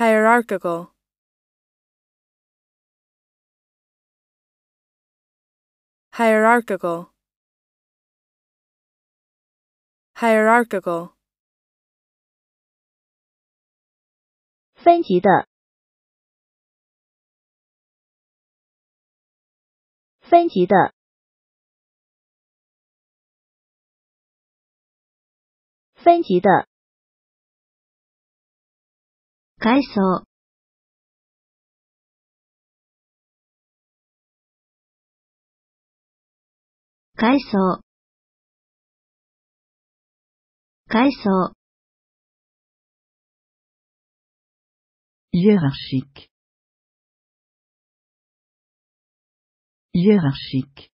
hierarchical hierarchical hierarchical 分级的，分级的，分级的， 海藻。海藻。海藻。hiérarchique hiérarchique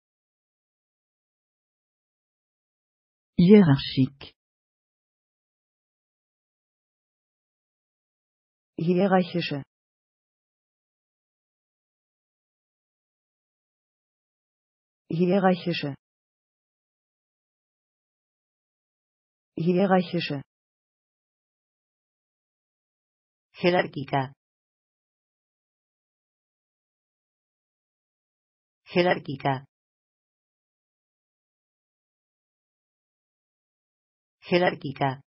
hiérarchique Зилә кайчы эше? Jerárquica. Jerárquica. Jerárquica.